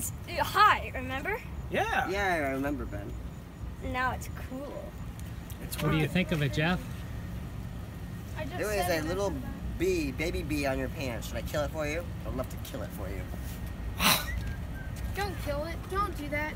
was uh, hot, remember? Yeah. Yeah, I remember Ben. Now it's cool. It's What do you think of it, Jeff? I just There a little bee, baby bee on your pants. Should I kill it for you? I'd love to kill it for you. Don't kill it. Don't do that.